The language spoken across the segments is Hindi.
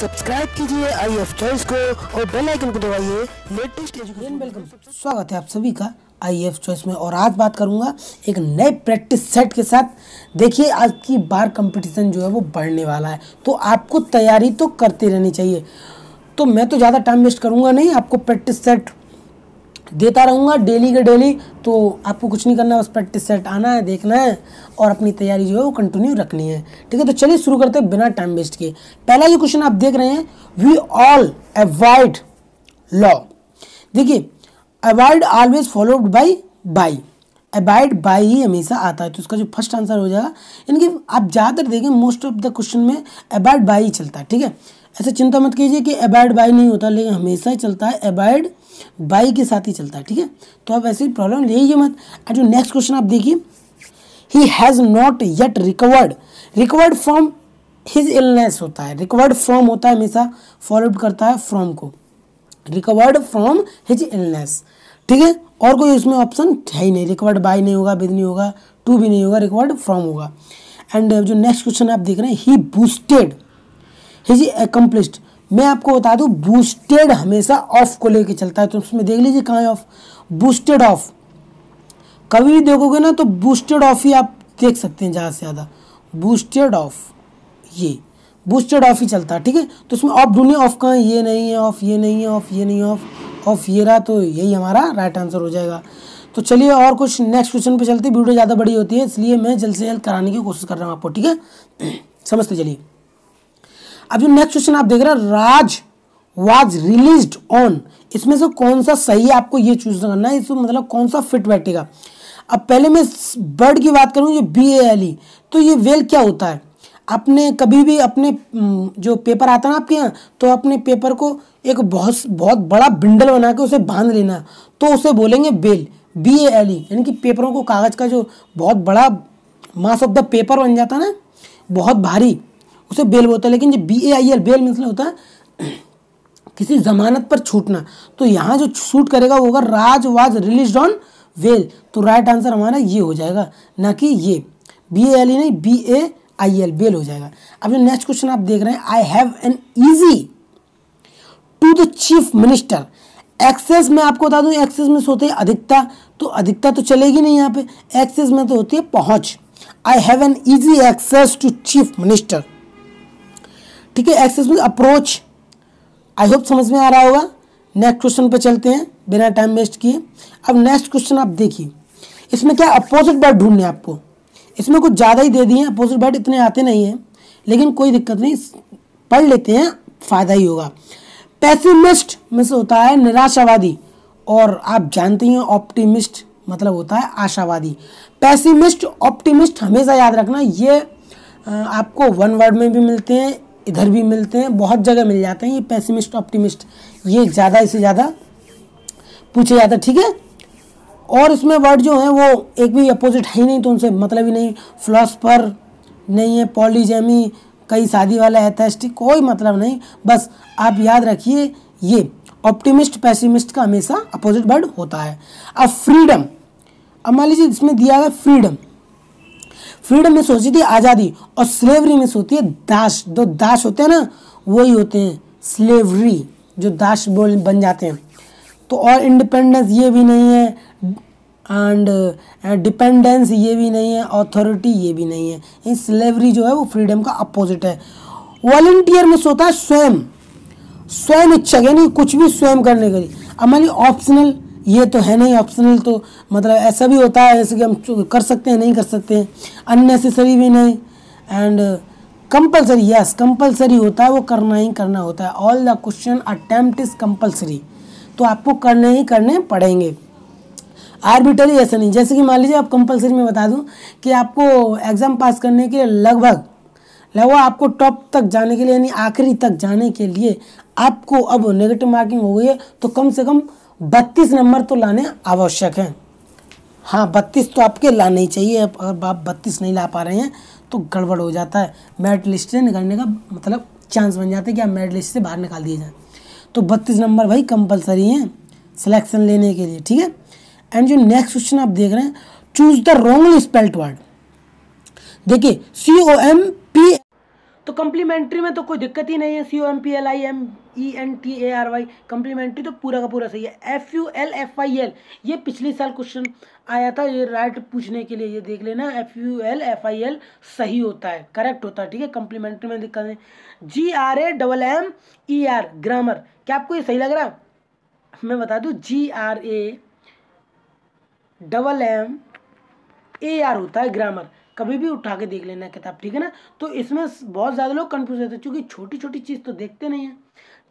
सब्सक्राइब कीजिए आई एफ़ चॉइस को और बेल आइकन को दबाइए। लेटेस्ट एजुकेशन वेलकम स्वागत है आप सभी का आई एफ़ चॉइस में और आज बात करूँगा एक नए प्रैक्टिस सेट के साथ। देखिए आज की बार कंपटीशन जो है वो बढ़ने वाला है तो आपको तैयारी तो करते रहनी चाहिए। तो मैं तो ज़्यादा टाइम वेस्ट करूँगा नहीं आपको प्रैक्टिस सेट देता रहूँगा डेली के डेली तो आपको कुछ नहीं करना है बस प्रैक्टिस सेट आना है, देखना है, और अपनी तैयारी जो है वो कंटिन्यू रखनी है। ठीक है तो चलिए शुरू करते हैं बिना टाइम वेस्ट किए पहला जो क्वेश्चन आप देख रहे हैं वी ऑल अवॉइड लॉ देखिए avoid always followed by by abide by ही हमेशा आता है तो उसका जो फ़र्स्ट आंसर हो जाएगा, यानी कि आप ज़्यादातर देखें मोस्ट ऑफ़ द क्वेश्चन में अबाइड बाई ही चलता है, ठीक है? ऐसे चिंता मत कीजिए कि अबाइड बाई नहीं होता, लेकिन हमेशा ही चलता है अबाइड बाई के साथ ही चलता है, ठीक है? तो आप ऐसी प्रॉब्लम लीजिए मत। और जो नेक्स्ट क्वेश्चन आप देखिए he has not yet recovered recovered from his illness होता है। रिकवर्ड फ्रॉम होता है हमेशा फॉलोड करता है फ्रॉम को। रिकवर्ड फ्रॉम हिज इलनेस ठीक है? और कोई उसमें ऑप्शन है ही नहीं। रिकवर्ड बाई नहीं होगा विद नहीं होगा टू भी नहीं होगा रिकवर्ड फ्रॉम होगा। एंड जो नेक्स्ट क्वेश्चन आप देख रहे हैं ही बूस्टेड हिज एकम्प्लिस्ड मैं आपको बता दूँ बूस्टेड हमेशा ऑफ़ को लेके चलता है। तो उसमें देख लीजिए कहाँ ऑफ़ बूस्टेड ऑफ़ कभी भी देखोगे ना तो बूस्टेड ऑफ़ ही आप देख सकते हैं ज़्यादा से ज़्यादा। बूस्टेड ऑफ़ ये। बूस्टेड ऑफ़ ही चलता है ठीक है? तो उसमें ऑफ़ ढूंढिए ऑफ़ कहाँ ये नहीं है ऑफ़ ये नहीं है ऑफ़ ये नहीं ऑफ़ ऑफ़ ये रहा तो यही हमारा राइट आंसर हो जाएगा। तो चलिए और कुछ नेक्स्ट क्वेश्चन पे चलते वीडियो ज़्यादा बड़ी होती है, इसलिए मैं जल्द से जल्द कराने की कोशिश कर रहा हूँ आपको, ठीक है? समझते चलिए। अब जो नेक्स्ट क्वेश्चन आप देख रहे हैं, राज वाज रिलीज़ ऑन इसमें से कौन सा सही है आपको ये चूज़ करना है, इसमें मतलब कौन सा फिट बैठेगा। अब पहले मैं बर्ड की बात करूँ, ये बी ए एल ई तो ये वेल क्या होता है? आपने कभी भी अपने जो पेपर आता है ना आपके यहाँ तो अपने पेपर को एक बहुत बहुत बड़ा बिंडल बना के उसे बाँध लेना तो उसे बोलेंगे bale B A L E यानी कि पेपरों को कागज़ का जो बहुत बड़ा मास ऑफ़ द पेपर बन जाता है ना, बहुत भारी। उसे बेल बोलता है, लेकिन जो B A I L bail मतलब होता है किसी जमानत पर छूटना तो यहाँ जो छूट करेगा वो होगा Raj was release on bail तो राइट आंसर हमारा ये हो जाएगा, ना कि ये बी ए एल ई नहीं B A I L bail हो जाएगा। अब जो नेक्स्ट क्वेश्चन आप देख रहे हैं I have an easy to the chief minister access में आपको बता दूँ एक्सेस में होते हैं अधिकता तो अधिकता तो चलेगी नहीं यहाँ पे एक्सेस में तो होती है पहुँच। I have an easy access to chief minister ठीक है एक्सेस में अप्रोच आई होप समझ में आ रहा होगा। नेक्स्ट क्वेश्चन पे चलते हैं। बिना टाइम वेस्ट किए। अब नेक्स्ट क्वेश्चन आप देखिए। इसमें क्या अपोजिट वर्ड ढूँढने आपको? इसमें कुछ ज़्यादा ही दे दिए अपोजिट वर्ड इतने आते नहीं हैं। लेकिन कोई दिक्कत नहीं। पढ़ लेते हैं। फ़ायदा ही होगा। पैसिमिस्ट में से होता है निराशावादी। और आप जानते हैं ऑप्टिमिस्ट मतलब होता है आशावादी। पैसिमिस्ट ऑप्टिमिस्ट हमेशा याद रखना। ये आपको वन वर्ड में भी मिलते हैं। इधर भी मिलते हैं, बहुत जगह मिल जाते हैं, ये पैसिमिस्ट ऑप्टिमिस्ट ये ज़्यादा इससे ज़्यादा पूछे जाते है, ठीक है? और इसमें वर्ड जो हैं, वो एक भी अपोजिट है ही नहीं तो उनसे मतलब ही नहीं फिलोसफर नहीं है पॉलीजेमी कई शादी वाला एथेस्टिक कोई मतलब नहीं, बस आप याद रखिए, ये ऑप्टिमिस्ट पैसिमिस्ट का हमेशा अपोजिट वर्ड होता है। अब फ्रीडम अब मान लीजिए इसमें दिया गया फ्रीडम फ्रीडम में सोची थी आज़ादी और स्लेवरी में सोती है दास। जो दास होते हैं ना, वही होते हैं स्लेवरी जो दास बोल बन जाते हैं। तो और इंडिपेंडेंस ये भी नहीं है एंड डिपेंडेंस ये भी नहीं है अथॉरिटी ये भी नहीं है। इन स्लेवरी जो है, वो फ्रीडम का अपोजिट है। वॉल्टियर में सोता है स्वयं। स्वयं इच्छा, यानी कुछ भी स्वयं करने के लिए। हमारी ऑप्शनल ये तो है नहीं ऑप्शनल तो मतलब ऐसा भी होता है जैसे कि हम कर सकते हैं, नहीं कर सकते हैं। अननेसेसरी भी नहीं। एंड कंपलसरी यस कंपलसरी होता है, वो करना ही करना होता है। All the question attempt is compulsory तो आपको करने ही करने पड़ेंगे। आर्बिटरी ऐसा नहीं। जैसे कि मान लीजिए, आप कंपलसरी में बता दूँ कि आपको एग्ज़ाम पास करने के लिए लगभग लगभग आपको टॉप तक जाने के लिए, यानी आखिरी तक जाने के लिए आपको अब नेगेटिव मार्किंग हो गई है तो कम से कम बत्तीस नंबर तो लाने आवश्यक हैं। हाँ बत्तीस तो आपके लाने ही चाहिए। अगर आप बत्तीस नहीं ला पा रहे हैं तो गड़बड़ हो जाता है। मेरिट लिस्ट से निकलने का मतलब चांस बन जाता है कि आप मेरिट लिस्ट से बाहर निकाल दिए जाए। तो बत्तीस नंबर भाई कंपलसरी हैं सिलेक्शन लेने के लिए, ठीक है? एंड जो नेक्स्ट क्वेश्चन आप देख रहे हैं choose the wrongly spelt word देखिए सी ओ एम पी तो कम्प्लीमेंट्री में तो कोई दिक्कत ही नहीं है C O M P L I M E N T A R Y complimentary तो पूरा का पूरा सही है। F U L F I L ये पिछले साल क्वेश्चन आया था, ये राइट पूछने के लिए, ये देख लेना F U L F I L सही होता है करेक्ट होता है, ठीक है? कम्प्लीमेंट्री में दिक्कत नहीं। G R A double M E R grammar क्या आपको ये सही लग रहा? मैं बता दूँ G R A double M A R होता है ग्रामर कभी भी उठा के देख लेना किताब, ठीक है ना? तो इसमें बहुत ज़्यादा लोग कंफ्यूज रहते हैं, क्योंकि छोटी छोटी चीज़ तो देखते नहीं हैं।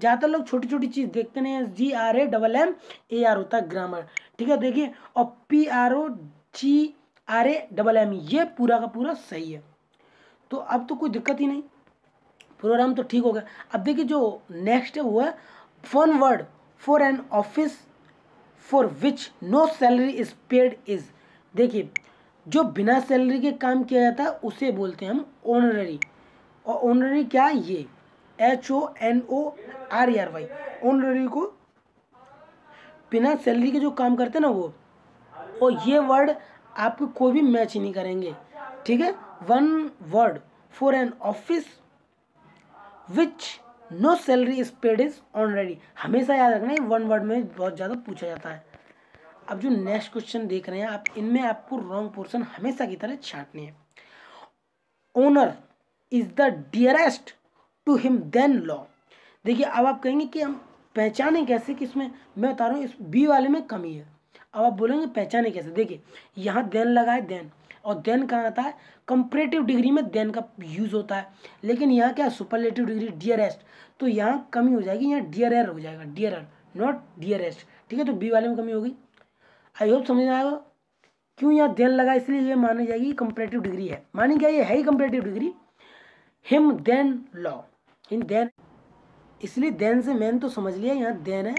ज़्यादातर लोग छोटी छोटी चीज़ देखते नहीं हैं। G R A double M A R होता है ग्रामर ठीक है? देखिए, और P R O G R A double M ये पूरा का पूरा सही है। तो अब तो कोई दिक्कत ही नहीं। प्रोग्राम तो ठीक हो गया। अब देखिए जो नेक्स्ट है, वो है one word for an office for which no salary is paid is देखिए जो बिना सैलरी के काम किया जाता है, उसे बोलते हैं हम ऑनररी और ऑनररी क्या ये. H O N O R R Y honorary को बिना सैलरी के जो काम करते हैं ना वो, और ये वर्ड आपको कोई भी मैच ही नहीं करेंगे. ठीक है? One word for an office which no salary is paid is honorary हमेशा याद रखना है वन वर्ड में बहुत ज़्यादा पूछा जाता है. अब जो नेक्स्ट क्वेश्चन देख रहे हैं, आप इनमें आपको रॉन्ग पोर्शन हमेशा की तरह छाटनी है। Honour is the dearest to him than law देखिए, अब आप कहेंगे कि हम पहचाने कैसे कि इसमें, मैं बता रहा हूँ, इस बी वाले में कमी है। अब आप बोलेंगे पहचाने कैसे? देखिए, यहाँ देन लगा है देन और देन कहाँ आता है? कंपरेटिव डिग्री में देन का यूज़ होता है। लेकिन यहाँ क्या सुपरलेटिव डिग्री डियरेस्ट तो यहाँ कमी हो जाएगी, यहाँ डियर हो जाएगा डियर नॉट डियरेस्ट ठीक है तो बी वाले में कमी होगी। आई होप समझ में आएगा। क्यों यहाँ देन लगा? इसलिए ये मानी जाएगी कंपरेटिव डिग्री है। मानी क्या? ये है ही comparative degree him than law in than इसलिए देन से मैन तो समझ लिया, यहाँ देन है।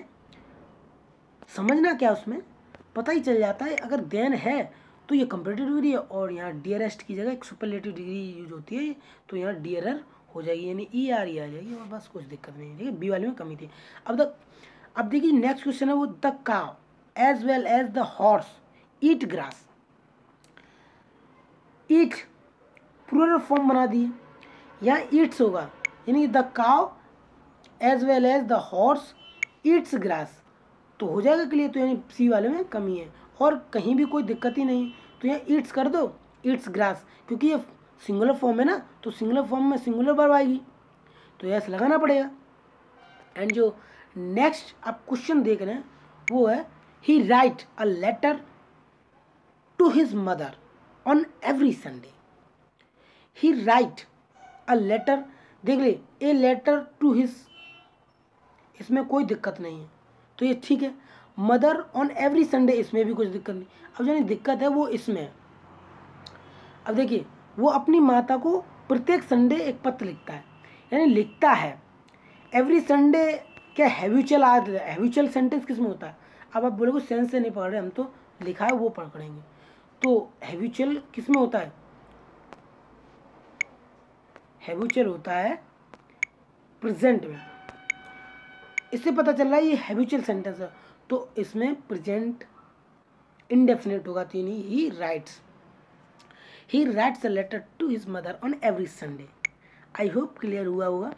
समझना क्या उसमें? पता ही चल जाता है, अगर देन है तो ये कंपरेटिव डिग्री है और यहाँ डियरेस्ट की जगह एक सुपरलेटिव डिग्री यूज़ होती है तो यहाँ डियरर हो जाएगी, यानी ई आर ई आ जाएगी, और बस कुछ दिक्कत नहीं है। ठीक है बी वाले में कमी थी। अब द अब देखिए नेक्स्ट क्वेश्चन है वो the cow as well as the horse eat grass eat plural form बना दिए। यहाँ ईट्स होगा। यानी the cow as well as the horse eats grass तो हो जाएगा क्लियर तो यानी सी वाले में कमी है। और कहीं भी कोई दिक्कत ही नहीं। तो यहाँ ईट्स कर दो। ईट्स ग्रास क्योंकि ये सिंगुलर फॉर्म है ना तो सिंगुलर फॉर्म में सिंगुलर वर्ब आएगी। तो यस लगाना पड़ेगा। एंड जो नेक्स्ट आप क्वेश्चन देख रहे हैं, वो है he write a letter to his mother on every Sunday he write a letter देख ले ए लेटर टू हिज इसमें कोई दिक्कत नहीं है। तो ये ठीक है। मदर ऑन एवरी संडे इसमें भी कुछ दिक्कत नहीं। अब जो दिक्कत है, वो इसमें है। अब देखिए, वो अपनी माता को प्रत्येक संडे एक पत्र लिखता है। यानी लिखता है एवरी संडे क्या हैविचुअल हैविचुअल सेंटेंस किसमें होता है? अब आप बोलोगे सेंस से नहीं पढ़ रहे, हम तो लिखा है, वो पढ़ेंगे तो हैविचुअल किसमें होता है? हैविचुअल होता है प्रेजेंट में। इससे पता चल रहा है ये हैविचुअल सेंटेंस है। तो इसमें प्रेजेंट इंडेफिनेट होगा तो यानी he writes he writes a letter to his mother on every Sunday I hope clear हुआ होगा।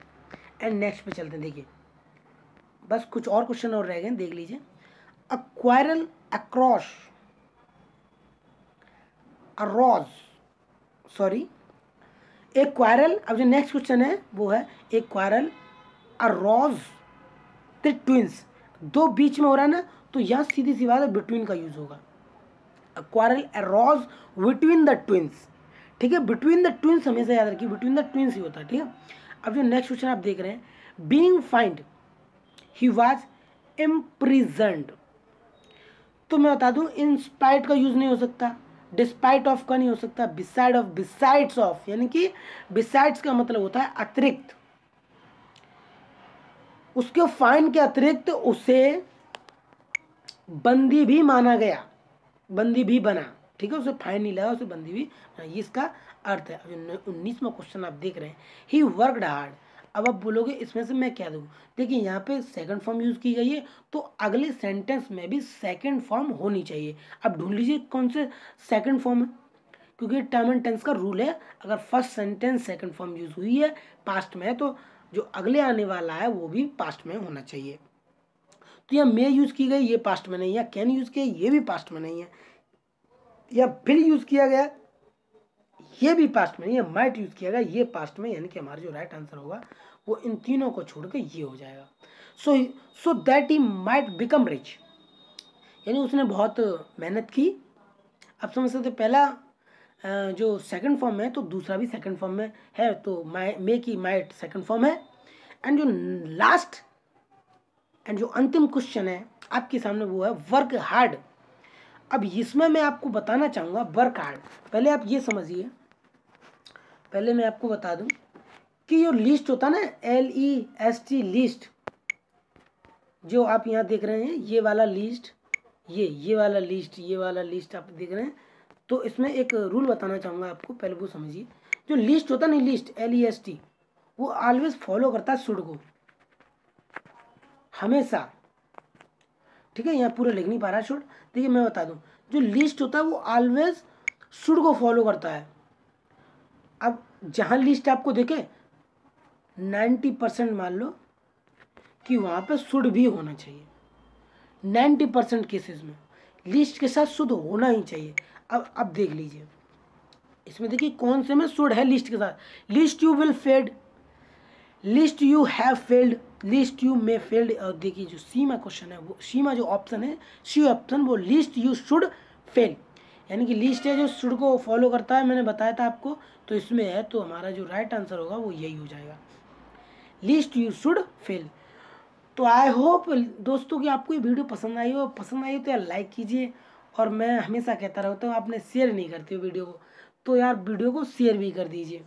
एंड नेक्स्ट पे चलते हैं, देखिए। बस कुछ और क्वेश्चन और रह गए, देख लीजिए। अक्वायरल अक्रॉस अरोज सॉरी एक क्वायरल अब जो नेक्स्ट क्वेश्चन है, वो है एक क्वायरल अरोज द ट्विंस दो बीच में हो रहा है ना तो यहाँ सीधी सी बात है बिटवीन का यूज़ होगा। Quarrel arose between the twins ठीक है बिटवीन द ट्विंस हमेशा याद रखिए बिटवीन द ट्विंस ही होता है, ठीक है? अब जो नेक्स्ट क्वेश्चन आप देख रहे हैं being find he was imprisoned तो मैं बता दूँ इन स्पाइट का यूज़ नहीं हो सकता। डिस्पाइट ऑफ़ का नहीं हो सकता। बिसाइड ऑफ़ बिसाइड्स ऑफ़ यानी कि बिसाइड्स का मतलब होता है अतिरिक्त। उसके फाइन के अतिरिक्त उसे बंदी भी माना गया। बंदी भी बना। ठीक है, उसे फाइन नहीं लगा, उसे बंदी भी ये इसका अर्थ है। उन्नीसवा क्वेश्चन आप देख रहे हैं। ही वर्कड हार्ड अब आप बोलोगे, इसमें से मैं क्या दूँ? देखिए, यहाँ पे सेकंड फॉर्म यूज़ की गई है तो अगले सेंटेंस में भी सेकंड फॉर्म होनी चाहिए। अब ढूंढ लीजिए कौन से सेकंड फॉर्म है, क्योंकि टर्म एंड टेंस का रूल है। अगर first sentence second form use हुई है पास्ट में है तो जो अगले आने वाला है, वो भी पास्ट में होना चाहिए। तो यह मे यूज़ की गई, ये पास्ट में नहीं है कैन यूज़ किया ये भी पास्ट में नहीं है। या फिर यूज़ किया गया ये भी पास्ट में नहीं है माइट यूज़ किया गया, ये पास्ट में यानी कि हमारा जो राइट आंसर होगा, वो इन तीनों को छोड़ के ये हो जाएगा। So so that he might become rich यानी उसने बहुत मेहनत की। अब समझ सकते पहला जो सेकंड फॉर्म है तो दूसरा भी सेकंड फॉर्म में है तो माई मे की माइट सेकंड फॉर्म है। एंड जो लास्ट एंड जो अंतिम क्वेश्चन है, आपके सामने वो है वर्क हार्ड अब इसमें मैं आपको बताना चाहूँगा वर्क हार्ड पहले आप ये समझिए। पहले मैं आपको बता दूँ कि जो लिस्ट होता है ना L E S T lest जो आप यहाँ देख रहे हैं, ये वाला लिस्ट ये ये वाला लिस्ट ये वाला लिस्ट आप देख रहे हैं तो इसमें एक रूल बताना चाहूँगा आपको, पहले वो समझिए। जो लिस्ट होता ना lest L E S T वो ऑलवेज फॉलो करता है सुड को। हमेशा। ठीक है, यहाँ पूरा लिख नहीं पा रहा शुड देखिए, मैं बता दूँ, जो लिस्ट होता है, वो ऑलवेज शुड को फॉलो करता है। अब जहाँ लिस्ट आपको देखे नाइन्टी परसेंट मान लो कि वहाँ पे शुड भी होना चाहिए। नाइन्टी परसेंट केसेस में लिस्ट के साथ शुद्ध होना ही चाहिए। अब अब देख लीजिए। इसमें देखिए, कौन से में शुड है लिस्ट के साथ? Lest you will fail lest you have failed, lest you may failed और देखिए जो सीमा क्वेश्चन है, वो, सीमा जो ऑप्शन है, सी ऑप्शन वो लिस्ट यू शुड फेल। यानी कि लिस्ट है जो शुड को फॉलो करता है, मैंने बताया था आपको तो इसमें है तो हमारा जो राइट आंसर होगा, वो यही हो जाएगा। Lest you should fail. तो आई होप दोस्तों कि आपको ये वीडियो पसंद आई हो। पसंद आई हो तो यार लाइक कीजिए, और मैं हमेशा कहता रहता हूँ, आपने शेयर नहीं करते हो वीडियो को तो यार वीडियो को शेयर भी कर दीजिए।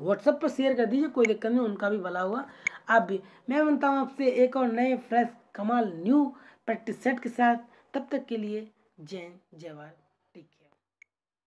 व्हाट्सअप पर शेयर कर दीजिए, कोई दिक्कत नहीं, उनका भी भला हुआ। आप भी। मैं बनता हूँ आपसे एक और नए फ्रेश कमाल न्यू प्रैक्टिस सेट के साथ तब तक के लिए जय जय केयर